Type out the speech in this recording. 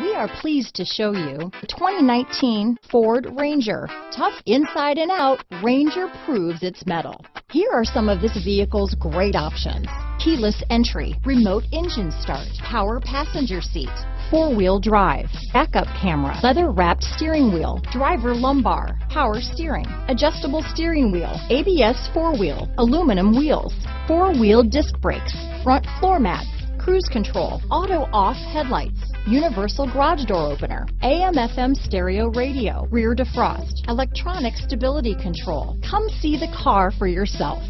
We are pleased to show you the 2019 Ford Ranger. Tough inside and out, Ranger proves its mettle. Here are some of this vehicle's great options. Keyless entry, remote engine start, power passenger seat, four-wheel drive, backup camera, leather-wrapped steering wheel, driver lumbar, power steering, adjustable steering wheel, ABS four-wheel, aluminum wheels, four-wheel disc brakes, front floor mats, cruise control, auto off headlights, universal garage door opener, AM FM stereo radio, rear defrost, electronic stability control. Come see the car for yourself.